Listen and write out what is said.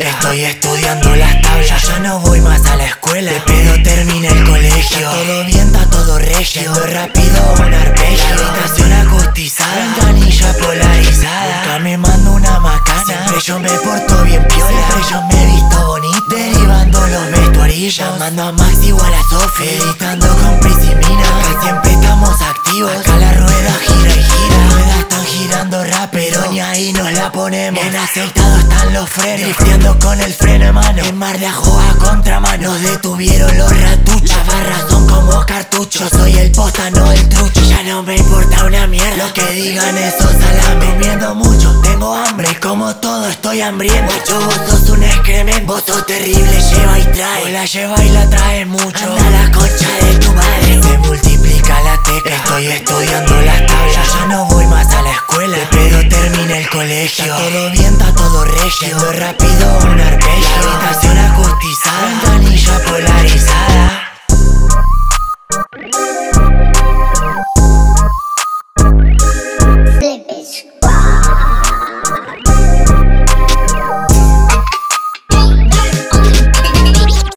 estudiando las tablas. Ya no voy más a la escuela. De pedo termina el colegio. Está todo bien, está todo regio. Yendo rápido un arpegio La habitación acustizada Ventanilla polarizada. Nunca me mando una macana. Siempre yo me porto bien piola. Siempre yo me visto bonito. Derivando los vestuarillos Llamando a Max igual a Sofi. Editando con Priscimina Acá siempre estamos activos. Acá la rueda gira y gira están girando rápido Ni ahí nos la ponemos. Bien aceitados están los frenos. Drifteando con el freno en mano. En mar de ajo a contramano. Nos detuvieron los ratuchos. Las barras son como cartuchos Soy el posta, no el trucho. Ya no me importa una mierda. Lo que digan esos salames Comiendo mucho, tengo hambre. Como todo estoy hambriento. Yo vos sos un excremento. Vos sos terrible, lleva y trae. Vos la lleva y la trae mucho. Anda la concha de tu madre. Se multiplica la teca Estoy estudiando las tablas. Ya no voy Está todo bien, está todo regio. Yendo rápido un arpegio